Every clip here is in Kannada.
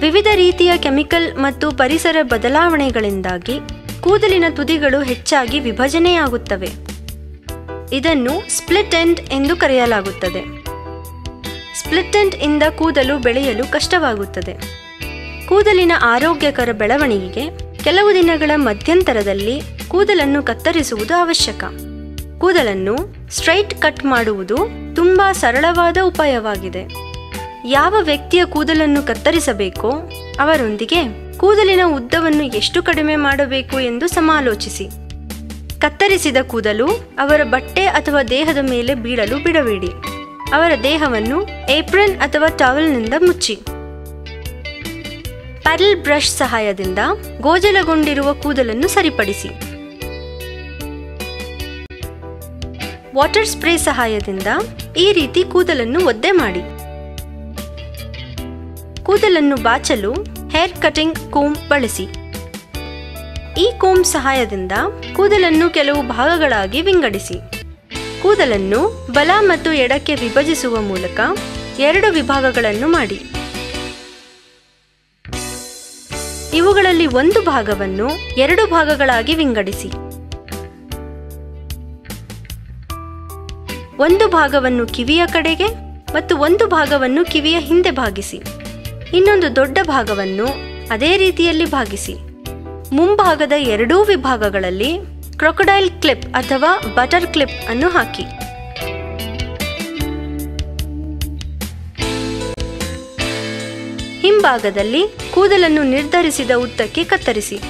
ವಿವಿಧ ರೀತಿಯ ಕೆಮಿಕಲ್ ಮತ್ತು ಪರಿಸರ ಬದಲಾವಣೆಗಳಿಂದಾಗಿ ಕೂದಲಿನ ತುದಿಗಳು ಹೆಚ್ಚಾಗಿ ವಿಭಜನೆಯಾಗುತ್ತವೆ. ಇದನ್ನು ಸ್ಪ್ಲಿಟ್ ಎಂದು ಕರೆಯಲಾಗುತ್ತದೆ. ಸ್ಪ್ಲಿಟ್ ಇಂದ ಕೂದಲು ಬೆಳೆಯಲು ಕಷ್ಟವಾಗುತ್ತದೆ. ಕೂದಲಿನ ಆರೋಗ್ಯಕರ ಬೆಳವಣಿಗೆಗೆ ಕೆಲವು ದಿನಗಳ ಮಧ್ಯಂತರದಲ್ಲಿ ಕೂದಲನ್ನು ಕತ್ತರಿಸುವುದು ಅವಶ್ಯಕ. ಕೂದಲನ್ನು ಸ್ಟ್ರೈಟ್ ಕಟ್ ಮಾಡುವುದು ತುಂಬಾ ಸರಳವಾದ ಉಪಾಯವಾಗಿದೆ. ಯಾವ ವ್ಯಕ್ತಿಯ ಕೂದಲನ್ನು ಕತ್ತರಿಸಬೇಕೋ, ಅವರೊಂದಿಗೆ ಕೂದಲಿನ ಉದ್ದವನ್ನು ಎಷ್ಟು ಕಡಿಮೆ ಮಾಡಬೇಕು ಎಂದು ಸಮಾಲೋಚಿಸಿ. ಕತ್ತರಿಸಿದ ಕೂದಲು ಅವರ ಬಟ್ಟೆ ಅಥವಾ ದೇಹದ ಮೇಲೆ ಬೀಳಲು ಬಿಡಬೇಡಿ. ಅವರ ದೇಹವನ್ನು ಏಪ್ರಿನ್ ಅಥವಾ ಟವಲ್ನಿಂದ ಮುಚ್ಚಿ. ಪರ್ಲ್ ಬ್ರಷ್ ಸಹಾಯದಿಂದ ಗೋಜಲಗೊಂಡಿರುವ ಕೂದಲನ್ನು ಸರಿಪಡಿಸಿ. ವಾಟರ್ ಸ್ಪ್ರೇ ಸಹಾಯದಿಂದ ಈ ರೀತಿ ಕೂದಲನ್ನು ಒದ್ದೆ ಮಾಡಿ. ಕೂದಲನ್ನು ಬಾಚಲು ಹೇರ್ ಕಟಿಂಗ್ ಕೂಮ್ ಬಳಸಿ. ಈ ಕೋಮ್ ಸಹಾಯದಿಂದ ಕೂದಲನ್ನು ಕೆಲವು ಭಾಗಗಳಾಗಿ ವಿಂಗಡಿಸಿ. ಕೂದಲನ್ನು ಬಲ ಮತ್ತು ಎಡಕ್ಕೆ ವಿಭಜಿಸುವ ಮೂಲಕ ಎರಡು ವಿಭಾಗಗಳನ್ನು ಮಾಡಿ. ಇವುಗಳಲ್ಲಿ ಒಂದು ಭಾಗವನ್ನು ಎರಡು ಭಾಗಗಳಾಗಿ ವಿಂಗಡಿಸಿ. ಒಂದು ಭಾಗವನ್ನು ಕಿವಿಯ ಕಡೆಗೆ ಮತ್ತು ಒಂದು ಭಾಗವನ್ನು ಕಿವಿಯ ಹಿಂದೆ ಭಾಗಿಸಿ. ಇನ್ನೊಂದು ದೊಡ್ಡ ಭಾಗವನ್ನು ಅದೇ ರೀತಿಯಲ್ಲಿ ಭಾಗಿಸಿ. ಮುಂಭಾಗದ ಎರಡೂ ವಿಭಾಗಗಳಲ್ಲಿ ಕ್ರೊಕೊಡೈಲ್ ಕ್ಲಿಪ್ ಅಥವಾ ಬಟರ್ ಕ್ಲಿಪ್ ಅನ್ನು ಹಾಕಿ. ಹಿಂಭಾಗದಲ್ಲಿ ಕೂದಲನ್ನು ನಿರ್ಧರಿಸಿದ ಉದ್ದಕ್ಕೆ ಕತ್ತರಿಸಿ.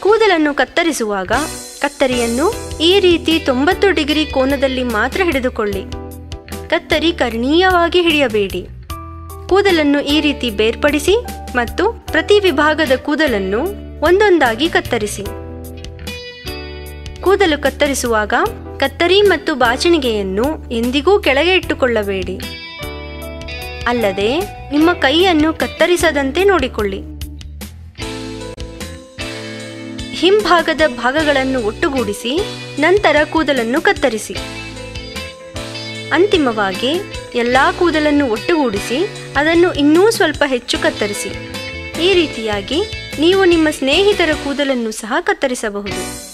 ಕೂದಲನ್ನು ಕತ್ತರಿಸುವಾಗ ಕತ್ತರಿಯನ್ನು ಈ ರೀತಿ ತೊಂಬತ್ತು ಡಿಗ್ರಿ ಕೋನದಲ್ಲಿ ಮಾತ್ರ ಹಿಡಿದುಕೊಳ್ಳಿ. ಕತ್ತರಿ ಕರ್ಣೀಯವಾಗಿ ಹಿಡಿಯಬೇಡಿ. ಕೂದಲನ್ನು ಈ ರೀತಿ ಬೇರ್ಪಡಿಸಿ ಮತ್ತು ಪ್ರತಿ ವಿಭಾಗದ ಕೂದಲನ್ನು ಒಂದೊಂದಾಗಿ ಕತ್ತರಿಸಿ. ಕೂದಲು ಕತ್ತರಿಸುವಾಗ ಕತ್ತರಿ ಮತ್ತು ಬಾಚಣಿಗೆಯನ್ನು ಎಂದಿಗೂ ಕೆಳಗೆ ಇಟ್ಟುಕೊಳ್ಳಬೇಡಿ. ಅಲ್ಲದೆ ನಿಮ್ಮ ಕೈಯನ್ನು ಕತ್ತರಿಸದಂತೆ ನೋಡಿಕೊಳ್ಳಿ. ಹಿಂಭಾಗದ ಭಾಗಗಳನ್ನು ಒಟ್ಟುಗೂಡಿಸಿ ನಂತರ ಕೂದಲನ್ನು ಕತ್ತರಿಸಿ. ಅಂತಿಮವಾಗಿ ಎಲ್ಲಾ ಕೂದಲನ್ನು ಒಟ್ಟುಗೂಡಿಸಿ, ಅದನ್ನು ಇನ್ನೂ ಸ್ವಲ್ಪ ಹೆಚ್ಚು ಕತ್ತರಿಸಿ. ಈ ರೀತಿಯಾಗಿ ನೀವು ನಿಮ್ಮ ಸ್ನೇಹಿತರ ಕೂದಲನ್ನು ಸಹ ಕತ್ತರಿಸಬಹುದು.